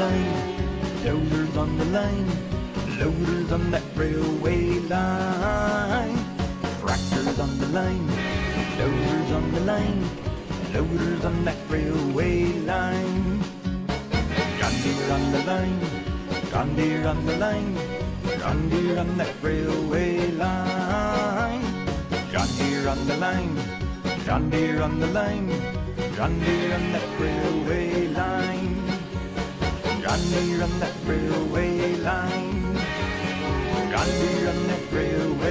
line, loaders on the line, loaders on that railway line. Tractors on the line, loaders on the line, loaders on that railway line. John Deere on the line, John Deere on the line, John Deere on that railway line. John Deere on the line, John Deere on the line, John Deere on that railway line. Deere on that railway line. Deere on that railway.